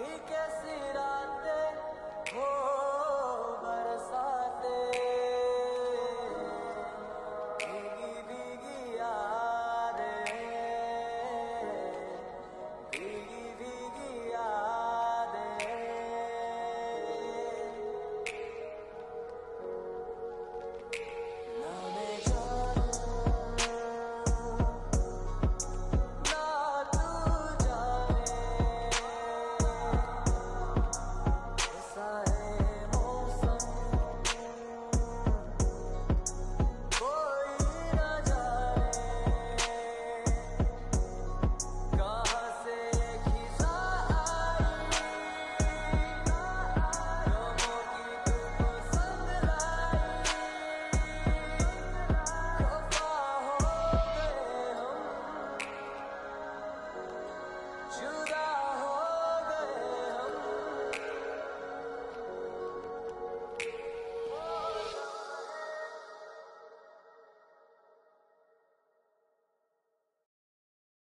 que quer ser